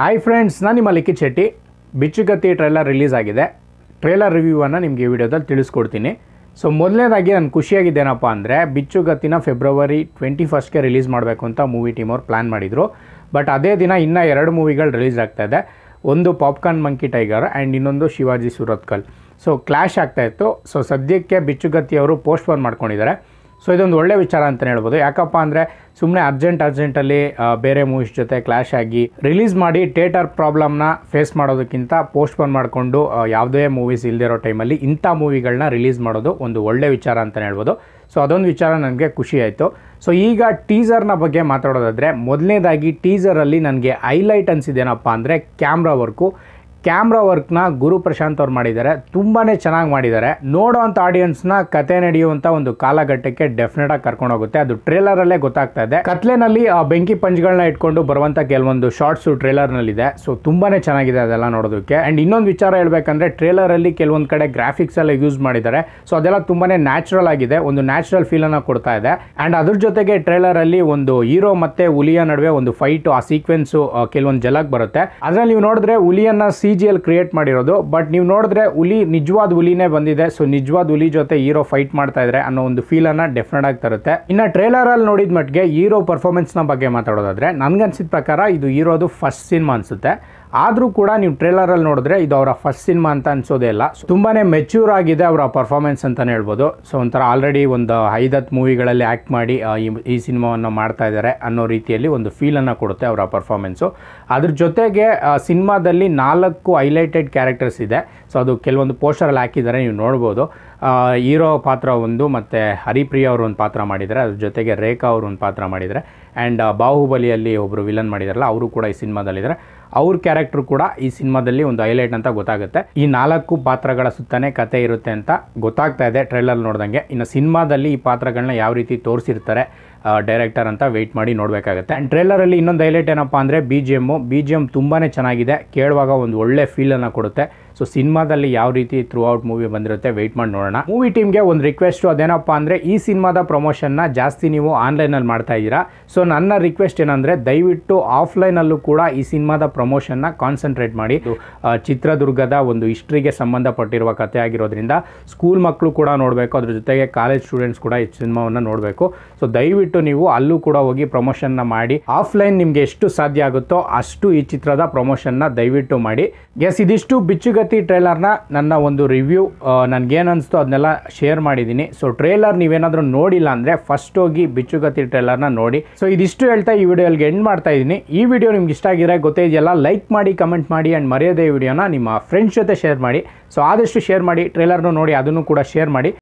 Hi friends ನಾನು ನಿಮ್ಮ Likhith Shetty. Bicchugatti trailer release ಆಗಿದೆ. ಟ್ರೈಲರ್ ರಿವ್ಯೂವನ್ನು ನಿಮಗೆ ವಿಡಿಯೋದಲ್ಲಿ ತಿಳಿಸ್ಕೊಡ್ತೀನಿ. ಸೊ ಮೊದಲನೇದಾಗಿ ನಾನು ಖುಷಿಯಾಗಿದ್ದೇನಪ್ಪ ಅಂದರೆ, ಬಿಚ್ಚುಗತ್ತಿನ ಫೆಬ್ರವರಿ ಟ್ವೆಂಟಿ ಫಸ್ಟ್ಗೆ ರಿಲೀಸ್ ಮಾಡಬೇಕು ಅಂತ ಮೂವಿ ಟೀಮ್ ಅವ್ರು ಪ್ಲ್ಯಾನ್ ಮಾಡಿದರು. ಬಟ್ ಅದೇ ದಿನ ಇನ್ನೂ ಎರಡು ಮೂವಿಗಳು ರಿಲೀಸ್ ಆಗ್ತಾ ಇದೆ. ಒಂದು ಪಾಪ್ಕಾರ್ನ್ ಮಂಕಿ ಟೈಗರ್ ಆ್ಯಂಡ್ ಇನ್ನೊಂದು ಶಿವಾಜಿ ಸುರತ್ಕಲ್. ಸೊ ಕ್ಲ್ಯಾಶ್ ಆಗ್ತಾಯಿತ್ತು ಸೊ ಸದ್ಯಕ್ಕೆ ಬಿಚ್ಚುಗತ್ತಿ ಅವರು ಪೋಸ್ಟ್ಪೋನ್ ಮಾಡ್ಕೊಂಡಿದ್ದಾರೆ. ಸೊ ಇದೊಂದು ಒಳ್ಳೆ ವಿಚಾರ ಅಂತಲೇ ಹೇಳ್ಬೋದು. ಯಾಕಪ್ಪ ಅಂದರೆ ಸುಮ್ಮನೆ ಅರ್ಜೆಂಟ್ ಅರ್ಜೆಂಟಲ್ಲಿ ಬೇರೆ ಮೂವೀಸ್ ಜೊತೆ ಕ್ಲಾಶ್ ಆಗಿ ರಿಲೀಸ್ ಮಾಡಿ ಥಿಯೇಟರ್ ಪ್ರಾಬ್ಲಮ್ನ ಫೇಸ್ ಮಾಡೋದಕ್ಕಿಂತ ಪೋಸ್ಟ್ಪೋನ್ ಮಾಡಿಕೊಂಡು ಯಾವುದೇ ಮೂವೀಸ್ ಇಲ್ದಿರೋ ಟೈಮಲ್ಲಿ ಇಂಥ ಮೂವಿಗಳನ್ನ ರಿಲೀಸ್ ಮಾಡೋದು ಒಂದು ಒಳ್ಳೆ ವಿಚಾರ ಅಂತಲೇ ಹೇಳ್ಬೋದು. ಸೊ ಅದೊಂದು ವಿಚಾರ ನನಗೆ ಖುಷಿ ಆಯಿತು. ಸೊ ಈಗ ಟೀಸರ್ನ ಬಗ್ಗೆ ಮಾತಾಡೋದಾದರೆ ಮೊದಲನೇದಾಗಿ ಟೀಸರಲ್ಲಿ ನನಗೆ ಹೈಲೈಟ್ ಅನಿಸಿದ್ದೇನಪ್ಪ ಅಂದರೆ ಕ್ಯಾಮ್ರಾ ವರ್ಕು ಕ್ಯಾಮ್ರಾ ವರ್ಕ್ನ ಗುರು ಪ್ರಶಾಂತ್ ಅವ್ರು ಮಾಡಿದ್ದಾರೆ. ತುಂಬಾ ಚೆನ್ನಾಗಿ ಮಾಡಿದ್ದಾರೆ. ನೋಡೋವಂಥ ಆಡಿಯನ್ಸ್ನ ಕತೆ ನಡೆಯುವಂಥ ಒಂದು ಕಾಲಘಟ್ಟಕ್ಕೆ ಡೆಫಿನೆಟಾಗಿ ಕರ್ಕೊಂಡು ಹೋಗುತ್ತೆ. ಅದು ಟ್ರೇಲರಲ್ಲೇ ಗೊತ್ತಾಗ್ತಾ ಇದೆ. ಕತ್ಲೆನಲ್ಲಿ ಆ ಬೆಂಕಿ ಪಂಚ್ಗಳನ್ನ ಇಟ್ಕೊಂಡು ಬರುವಂಥ ಕೆಲವೊಂದು ಶಾರ್ಟ್ಸು ಟ್ರೇಲರ್ನಲ್ಲಿದೆ ಸೊ ತುಂಬಾ ಚೆನ್ನಾಗಿದೆ ಅದೆಲ್ಲ ನೋಡೋದಕ್ಕೆ. ಆ್ಯಂಡ್ ಇನ್ನೊಂದು ವಿಚಾರ ಹೇಳಬೇಕಂದ್ರೆ ಟ್ರೇಲರಲ್ಲಿ ಕೆಲವೊಂದು ಕಡೆ ಗ್ರಾಫಿಕ್ಸ್ ಎಲ್ಲ ಯೂಸ್ ಮಾಡಿದ್ದಾರೆ. ಸೊ ಅದೆಲ್ಲ ತುಂಬಾ ನ್ಯಾಚುರಲ್ ಆಗಿದೆ. ಒಂದು ನ್ಯಾಚುರಲ್ ಫೀಲನ್ನು ಕೊಡ್ತಾ ಇದೆ. ಆ್ಯಂಡ್ ಅದ್ರ ಜೊತೆಗೆ ಟ್ರೇಲರಲ್ಲಿ ಒಂದು ಹೀರೋ ಮತ್ತು ಹುಲಿಯ ನಡುವೆ ಒಂದು ಫೈಟು ಆ ಸೀಕ್ವೆನ್ಸು ಕೆಲವೊಂದು ಜಲಕ್ ಬರುತ್ತೆ. ಅದರಲ್ಲಿ ನೀವು ನೋಡಿದ್ರೆ ಹುಲಿಯನ್ನ ಸಿ ಜಿ ಎಲ್ ಕ್ರಿಯೇಟ್ ಮಾಡಿರೋದು. ಬಟ್ ನೀವು ನೋಡಿದ್ರೆ ಹುಲಿ, ನಿಜವಾದ ಹುಲಿನೇ ಬಂದಿದೆ. ಸೊ ನಿಜವಾದ ಹುಲಿ ಜೊತೆ ಹೀರೋ ಫೈಟ್ ಮಾಡ್ತಾ ಇದ್ರೆ ಅನ್ನೋ ಒಂದು ಫೀಲನ್ನು ಡೆಫಿನೆಟ್ ಆಗಿ ತರುತ್ತೆ. ಇನ್ನು ಟ್ರೇಲರಲ್ಲಿ ನೋಡಿದ ಮಟ್ಟಿಗೆ ಹೀರೋ ಪರ್ಫಾರ್ಮೆನ್ಸ್ನ ಬಗ್ಗೆ ಮಾತಾಡೋದಾದ್ರೆ, ನನ್ಗನ್ಸಿದ ಪ್ರಕಾರ ಇದು ಹೀರೋದು ಫಸ್ಟ್ ಸಿನಿಮಾ ಅನ್ಸುತ್ತೆ. ಆದರೂ ಕೂಡ ನೀವು ಟ್ರೇಲರಲ್ಲಿ ನೋಡಿದ್ರೆ ಇದು ಅವರ ಫಸ್ಟ್ ಸಿನಿಮಾ ಅಂತ ಅನ್ಸೋದೇ ಇಲ್ಲ. ತುಂಬಾ ಮೆಚ್ಯೂರ್ ಆಗಿದೆ ಅವರ ಪರ್ಫಾರ್ಮೆನ್ಸ್ ಅಂತಲೇ ಹೇಳ್ಬೋದು. ಸೊ ಒಂಥರ ಆಲ್ರೆಡಿ ಒಂದು ಐದತ್ತು ಮೂವಿಗಳಲ್ಲಿ ಆ್ಯಕ್ಟ್ ಮಾಡಿ ಈ- ಸಿನಿಮಾವನ್ನು ಮಾಡ್ತಾ ಇದ್ದಾರೆ ಅನ್ನೋ ರೀತಿಯಲ್ಲಿ ಒಂದು ಫೀಲನ್ನು ಕೊಡುತ್ತೆ ಅವರ ಪರ್ಫಾರ್ಮೆನ್ಸು ಅದ್ರ ಜೊತೆಗೆ ಸಿನಿಮಾದಲ್ಲಿ ನಾಲ್ಕು ಹೈಲೈಟೆಡ್ ಕ್ಯಾರೆಕ್ಟರ್ಸ್ ಇದೆ. ಸೊ ಅದು ಕೆಲವೊಂದು ಪೋಸ್ಟರಲ್ಲಿ ಹಾಕಿದ್ದಾರೆ, ನೀವು ನೋಡ್ಬೋದು. ಹೀರೋ ಪಾತ್ರ ಒಂದು ಮತ್ತು ಹರಿಪ್ರಿಯ ಅವರು ಒಂದು ಪಾತ್ರ ಮಾಡಿದ್ದಾರೆ. ಅದ್ರ ಜೊತೆಗೆ ರೇಖಾ ಅವರು ಒಂದು ಪಾತ್ರ ಮಾಡಿದ್ದಾರೆ. ಆ್ಯಂಡ್ ಬಾಹುಬಲಿಯಲ್ಲಿ ಒಬ್ಬರು ವಿಲನ್ ಮಾಡಿದಾರಲ್ಲ, ಅವರು ಕೂಡ ಈ ಸಿನಿಮಾದಲ್ಲಿದ್ದಾರೆ. ಅವ್ರ ಕ್ಯಾರೆಕ್ಟರ್ ಕೂಡ ಈ ಸಿನಿಮಾದಲ್ಲಿ ಒಂದು ಹೈಲೈಟ್ ಅಂತ ಗೊತ್ತಾಗುತ್ತೆ. ಈ ನಾಲ್ಕು ಪಾತ್ರಗಳ ಸುತ್ತನೇ ಕತೆ ಇರುತ್ತೆ ಅಂತ ಗೊತ್ತಾಗ್ತಾ ಇದೆ ಟ್ರೈಲರ್ ನೋಡ್ದಂಗೆ. ಇನ್ನು ಸಿನಿಮಾದಲ್ಲಿ ಈ ಪಾತ್ರಗಳನ್ನ ಯಾವ ರೀತಿ ತೋರಿಸಿರ್ತಾರೆ ಡೈರೆಕ್ಟರ್ ಅಂತ ವೆಯ್ಟ್ ಮಾಡಿ ನೋಡಬೇಕಾಗುತ್ತೆ. ಆ್ಯಂಡ್ ಟ್ರೇಲರಲ್ಲಿ ಇನ್ನೊಂದು ಹೈಲೈಟ್ ಏನಪ್ಪ ಅಂದರೆ B G M B G M ತುಂಬಾ ಚೆನ್ನಾಗಿದೆ. ಕೇಳುವಾಗ ಒಂದು ಒಳ್ಳೆ ಫೀಲನ್ನು ಕೊಡುತ್ತೆ. ಸೊ ಸಿನಿಮಾದಲ್ಲಿ ಯಾವ ರೀತಿ ಥ್ರೂ ಔಟ್ ಮೂವಿ ಬಂದಿರುತ್ತೆ ವೆಯ್ಟ್ ಮಾಡಿ ನೋಡೋಣ. ಮೂವಿ ಟೀಮ್ಗೆ ಒಂದು ರಿಕ್ವೆಸ್ಟು ಅದೇನಪ್ಪ ಅಂದರೆ ಈ ಸಿನಿಮಾದ ಪ್ರಮೋಷನ್ನ ಜಾಸ್ತಿ ನೀವು ಆನ್ಲೈನಲ್ಲಿ ಮಾಡ್ತಾ ಇದ್ದೀರಾ. ಸೊ ನನ್ನ ರಿಕ್ವೆಸ್ಟ್ ಏನಂದರೆ ದಯವಿಟ್ಟು ಆಫ್ಲೈನಲ್ಲೂ ಕೂಡ ಈ ಸಿನಿಮಾದ ಪ್ರಮೋಷನ್ನ ಕಾನ್ಸಂಟ್ರೇಟ್ ಮಾಡಿ. ಚಿತ್ರದುರ್ಗದ ಒಂದು ಹಿಸ್ಟ್ರಿಗೆ ಸಂಬಂಧಪಟ್ಟಿರುವ ಕಥೆ ಆಗಿರೋದ್ರಿಂದ ಸ್ಕೂಲ್ ಮಕ್ಕಳು ಕೂಡ ನೋಡಬೇಕು. ಅದ್ರ ಜೊತೆಗೆ ಕಾಲೇಜ್ ಸ್ಟೂಡೆಂಟ್ಸ್ ಕೂಡ ಈ ಸಿನಿಮಾವನ್ನು ನೋಡಬೇಕು. ಸೊ ದಯವಿಟ್ಟು ನೀವು ಅಲ್ಲೂ ಕೂಡ ಹೋಗಿ ಪ್ರಮೋಷನ್ನ ಮಾಡಿ ಆಫ್ಲೈನ್ ನಿಮಗೆ ಎಷ್ಟು ಸಾಧ್ಯ ಆಗುತ್ತೋ ಅಷ್ಟು ಈ ಚಿತ್ರದ ಪ್ರಮೋಷನ್ನ ದಯವಿಟ್ಟು ಮಾಡಿ. ಎಸ್ ಇದಿಷ್ಟು ಬಿಚ್ಚುಗತ್ತಿ ಟ್ರೇಲರ್ನ ನನ್ನ ಒಂದು ರಿವ್ಯೂ ನನಗೇನು ಅನಿಸ್ತು ಅದನ್ನೆಲ್ಲ ಶೇರ್ ಮಾಡಿದ್ದೀನಿ. ಸೊ ಟ್ರೇಲರ್ ನೀವೇನಾದರೂ ನೋಡಿಲ್ಲ ಅಂದರೆ ಫಸ್ಟ್ ಹೋಗಿ ಬಿಚ್ಚುಗತ್ತಿ ಟ್ರೇಲರ್ನ ನೋಡಿ. ಸೊ ಇದಿಷ್ಟು ಹೇಳ್ತಾ ಈ ವಿಡಿಯೋಲ್ಗೆ ಎಂಡ್ ಮಾಡ್ತಾ ಇದ್ದೀನಿ. ಈ ವಿಡಿಯೋ ನಿಮ್ಗೆ ಇಷ್ಟ ಆಗಿದ್ರೆ ಗೊತ್ತೇ ಇದೆಯಲ್ಲ ಲೈಕ್ ಮಾಡಿ ಕಮೆಂಟ್ ಮಾಡಿ ಆ್ಯಂಡ್ ಮರೆಯದೇ ವಿಡಿಯೋನ ನಿಮ್ಮ ಫ್ರೆಂಡ್ಸ್ ಜೊತೆ ಶೇರ್ ಮಾಡಿ. ಸೊ ಆದಷ್ಟು ಶೇರ್ ಮಾಡಿ ಟ್ರೇಲರ್ನು ನೋಡಿ, ಅದನ್ನು ಕೂಡ ಶೇರ್ ಮಾಡಿ.